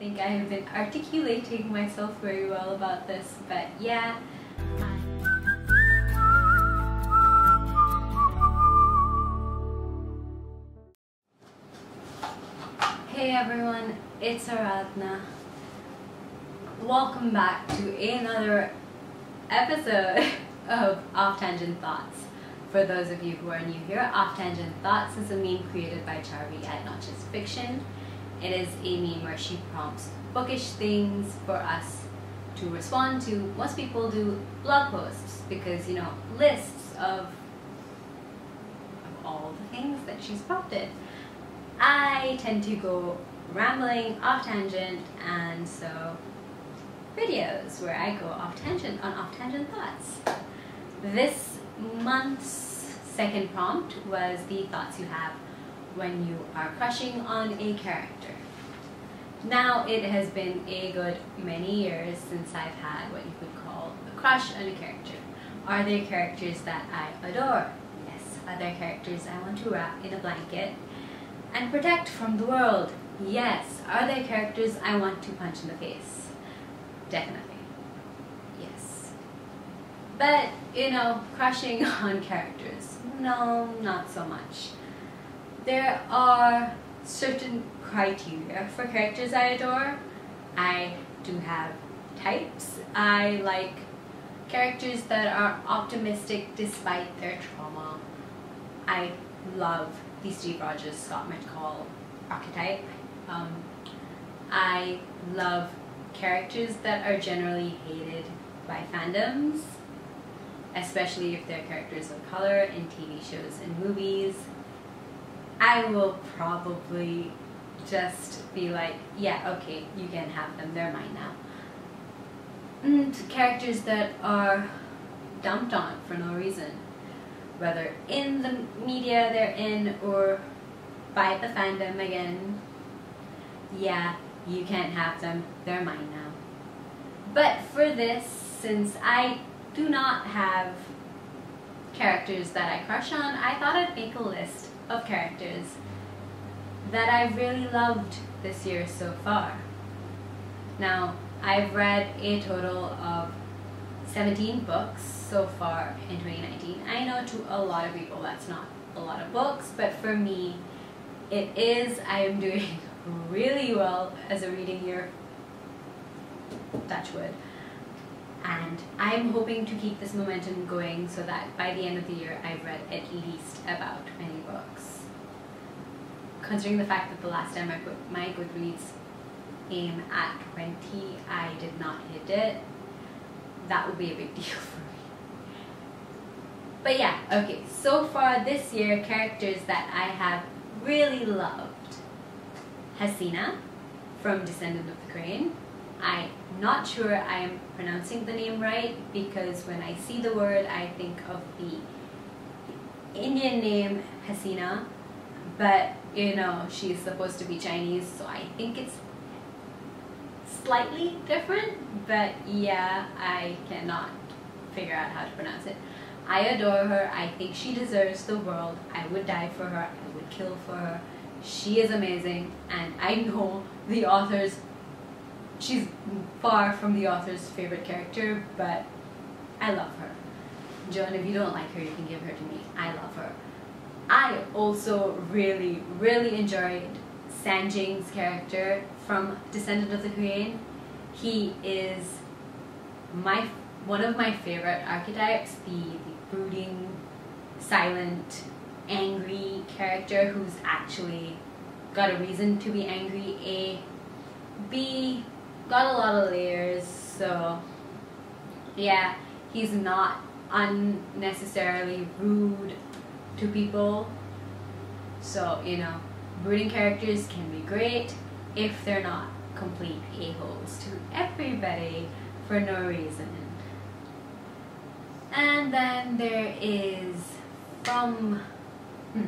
think I have been articulating myself very well about this, but yeah. Hey everyone, it's Aradna. Welcome back to another episode of Off Tangent Thoughts. For those of you who are new here, Off Tangent Thoughts is a meme created by Charvi at Not Just Fiction. It is a meme where she prompts bookish things for us to respond to. Most people do blog posts because, you know, lists of, of all the things that she's prompted. I tend to go rambling off tangent and so videos where I go off tangent on off tangent thoughts. This month's second prompt was the thoughts you have when you are crushing on a character. Now it has been a good many years since I've had what you could call a crush on a character. Are there characters that I adore? Yes. Are there characters I want to wrap in a blanket and protect from the world? Yes. Are there characters I want to punch in the face? Definitely. Yes. But, you know, crushing on characters, no, not so much. There are certain criteria for characters I adore. I do have types. I like characters that are optimistic despite their trauma. I love the Steve Rogers Scott McCall archetype. Um, I love characters that are generally hated by fandoms, especially if they're characters of color in TV shows and movies. I will probably just be like, yeah, okay, you can have them, they're mine now. And characters that are dumped on for no reason, whether in the media they're in or by the fandom again, yeah, you can't have them, they're mine now. But for this, since I do not have characters that I crush on, I thought I'd make a list of characters that I've really loved this year so far. Now, I've read a total of 17 books so far in 2019. I know to a lot of people that's not a lot of books, but for me, it is. I am doing really well as a reading year, Touchwood. And I'm hoping to keep this momentum going so that by the end of the year, I've read at least about 20 books considering the fact that the last time I put my Goodreads aim at 20, I did not hit it, that would be a big deal for me. But yeah, okay, so far this year, characters that I have really loved. Hasina from Descendant of the Crane. I'm not sure I am pronouncing the name right because when I see the word, I think of the Indian name Hasina, but you know, she's supposed to be Chinese, so I think it's slightly different, but yeah, I cannot figure out how to pronounce it. I adore her. I think she deserves the world. I would die for her. I would kill for her. She is amazing, and I know the author's. She's far from the author's favorite character, but I love her. Joan, if you don't like her, you can give her to me. I love her. I also really, really enjoyed Sanjing's character from Descendant of the Crane. He is my one of my favorite archetypes, the, the brooding, silent, angry character who's actually got a reason to be angry. A, B, got a lot of layers, so yeah, he's not unnecessarily rude to people. So, you know, brooding characters can be great if they're not complete a-holes to everybody for no reason. And then there is from hmm,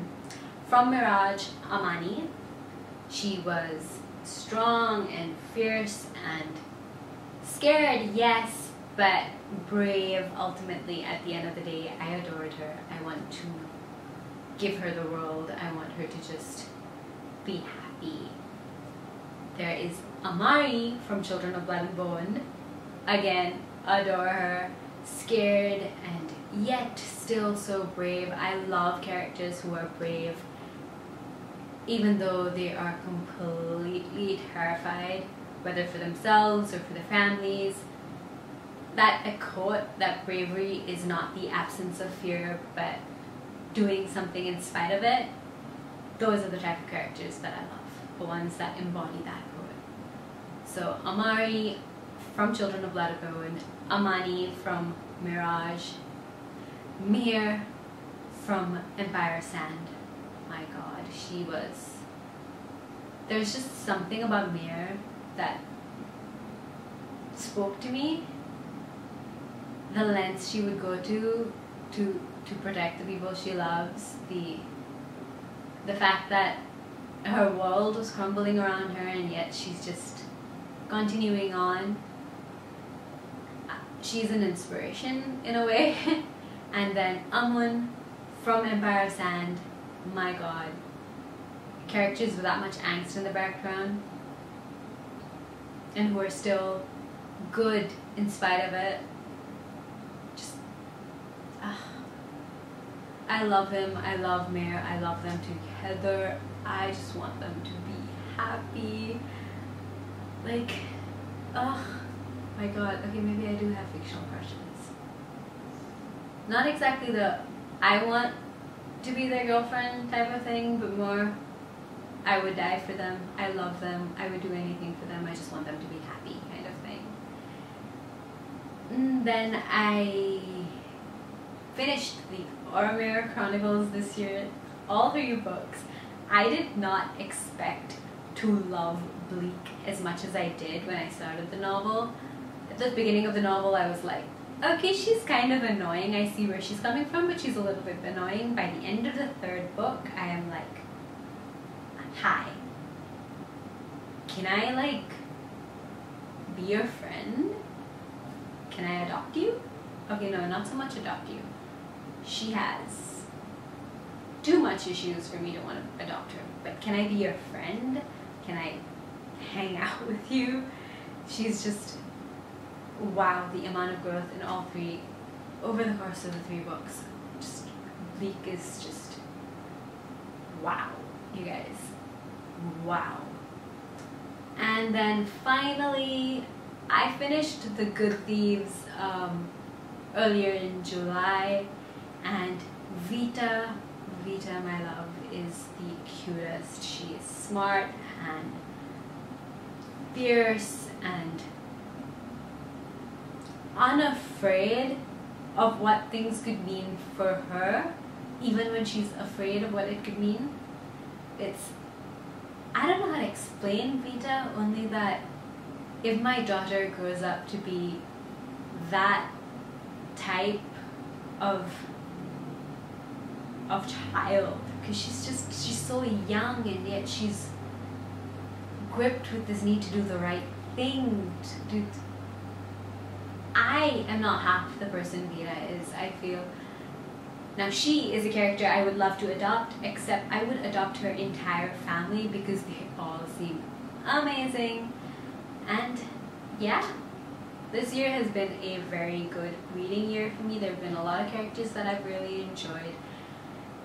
from Mirage Amani. She was strong and fierce and scared, yes, but brave ultimately at the end of the day. I adored her. I want to give her the world. I want her to just be happy. There is Amari from Children of Blood and Bone. Again, adore her. Scared and yet still so brave. I love characters who are brave even though they are completely terrified, whether for themselves or for their families. That a quote that bravery is not the absence of fear, but doing something in spite of it. Those are the type of characters that I love, the ones that embody that quote. So Amari from Children of Bone, Amani from Mirage, Mehr from Empire Sand. My god, she was. There's just something about Mehr that spoke to me. The lengths she would go to to to protect the people she loves, the the fact that her world was crumbling around her and yet she's just continuing on. Uh, she's an inspiration in a way. and then Amun from Empire of Sand, my god. Characters with that much angst in the background and who are still good in spite of it. Just, ah. I love him, I love Mehr, I love them together. I just want them to be happy. Like, oh my god, okay, maybe I do have fictional crushes. Not exactly the I want to be their girlfriend type of thing, but more I would die for them, I love them, I would do anything for them, I just want them to be happy kind of thing. And then I finished the Oromare Chronicles this year, all three books. I did not expect to love Bleak as much as I did when I started the novel. At the beginning of the novel, I was like, okay, she's kind of annoying. I see where she's coming from, but she's a little bit annoying. By the end of the third book, I am like, hi, can I like be your friend? Can I adopt you? Okay, no, not so much adopt you. She has too much issues for me to want to adopt her. But can I be your friend? Can I hang out with you? She's just, wow, the amount of growth in all three, over the course of the three books. Just, Bleak is just, wow, you guys. Wow. And then finally, I finished The Good Thieves um, earlier in July, and Vita, Vita, my love, is the cutest. She is smart and fierce and unafraid of what things could mean for her, even when she's afraid of what it could mean. It's, I don't know how to explain Vita, only that if my daughter grows up to be that type of of child because she's just she's so young and yet she's gripped with this need to do the right thing to do I am not half the person Vita is I feel now she is a character I would love to adopt except I would adopt her entire family because they all seem amazing and yeah this year has been a very good reading year for me. There have been a lot of characters that I've really enjoyed.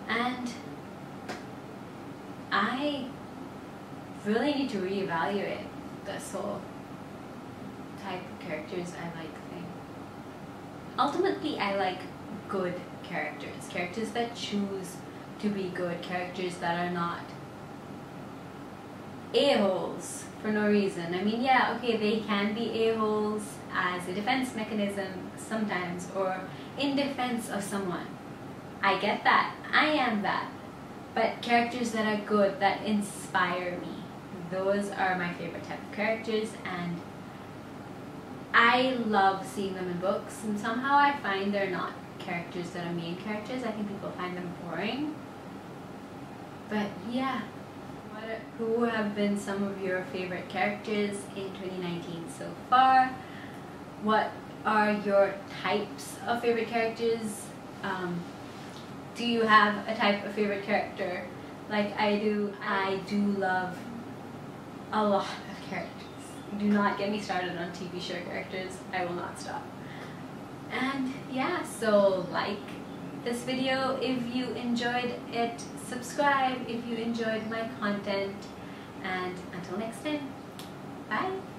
And I really need to reevaluate this whole type of characters I like thing. Ultimately, I like good characters. Characters that choose to be good. Characters that are not a-holes for no reason. I mean, yeah, okay, they can be a-holes as a defense mechanism sometimes or in defense of someone. I get that. I am that. But characters that are good, that inspire me, those are my favorite type of characters and I love seeing them in books and somehow I find they're not characters that are main characters. I think people find them boring. But yeah, who have been some of your favorite characters in 2019 so far? What are your types of favorite characters? Um, do you have a type of favorite character? Like I do, I do love a lot of characters. do not get me started on TV show characters. I will not stop. And yeah, so like this video if you enjoyed it, subscribe if you enjoyed my content, and until next time, bye!